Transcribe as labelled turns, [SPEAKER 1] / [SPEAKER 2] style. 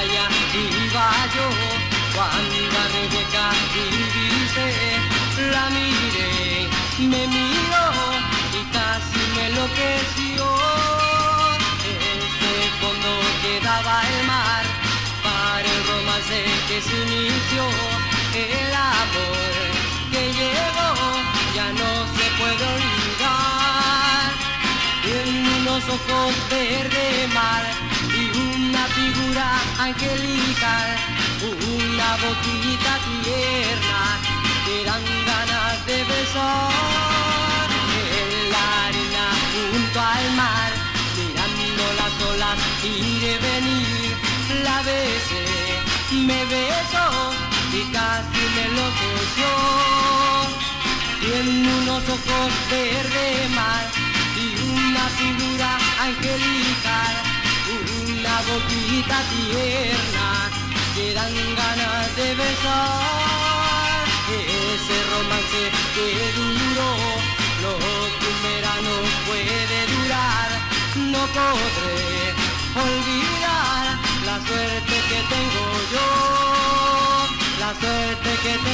[SPEAKER 1] playa iba yo, su amiga Rebeca la miré, me miró y casi me enloqueció. En el fondo quedaba el mar para el romance que se inició, el amor que llegó ya no se puede olvidar. En unos ojos verde mar angelical, una boquita tierna que dan ganas de besar. En la arena junto al mar, mirando las olas y venir, la besé, me besó y casi me enloqueció. Tiene unos ojos verde mar boquita tierna que dan ganas de besar. Ese romance que duró lo que un verano puede durar. No podré olvidar la suerte que tengo yo, la suerte que tengo